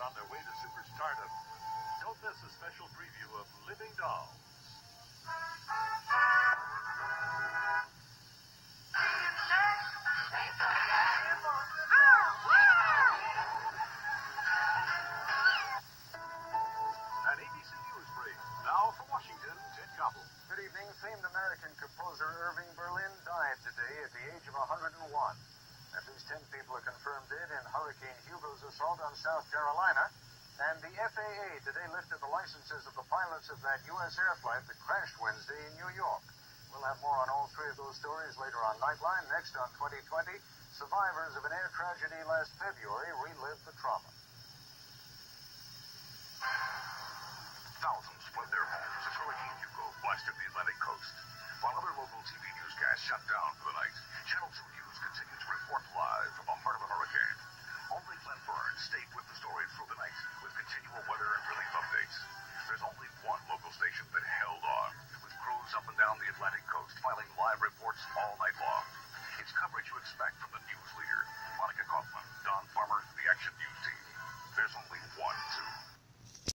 stardom. Don't miss a special preview of Living Dolls. An ABC News brief. Now from Washington, Ted Koppel. Good evening. Famed American composer Irving Berlin died today at the age of 101. At least 10 people are confirmed dead in Hurricane assault on South Carolina. And the FAA today lifted the licenses of the pilots of that USAir flight that crashed Wednesday in New York. We'll have more on all three of those stories later on Nightline. Next on 20/20, survivors of an air tragedy last February relive the trauma. Thousands fled their homes as Hurricane Hugo blasted the Atlantic coast. While other local TV newscasts shut down for the night, Channel 2 News continued to report live Atlantic coast filing live reports all night long. It's coverage you expect from the news